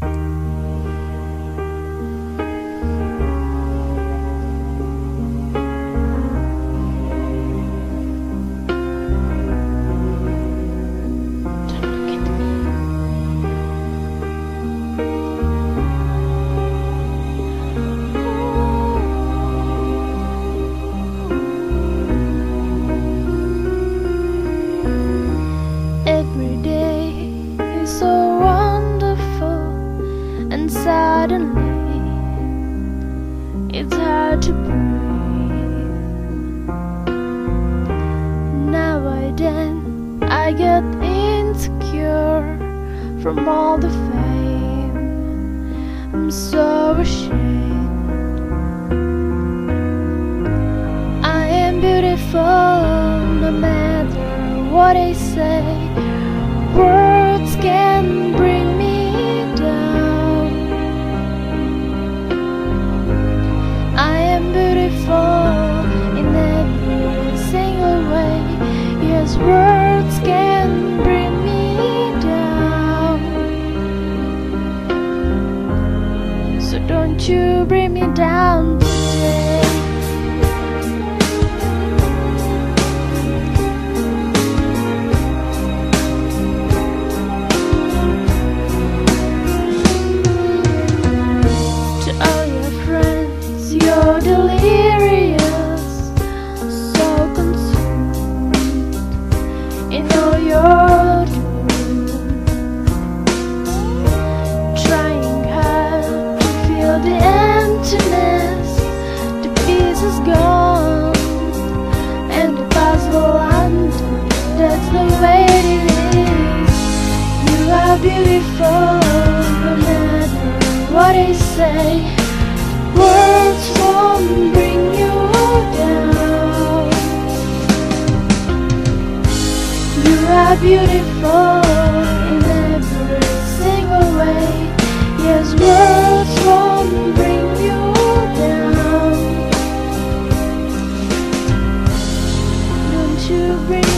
Every suddenly it's hard to breathe. Now I then I get insecure from all the fame. I'm so ashamed. I am beautiful no matter what I say. Words can don't you bring me down before No matter what I say Words won't bring you down You are beautiful in every single way Yes, words won't bring you down Don't you bring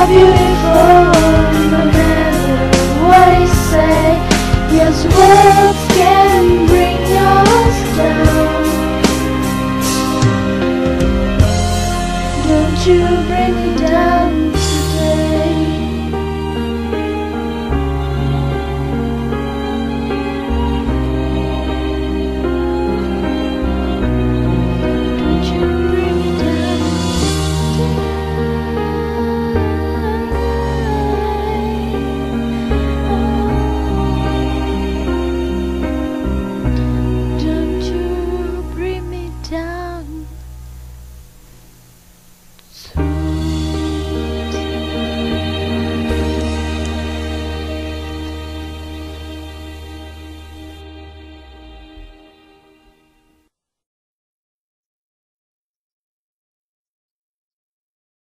are beautiful no matter what say. Yes, words can bring us down. Don't you bring me down.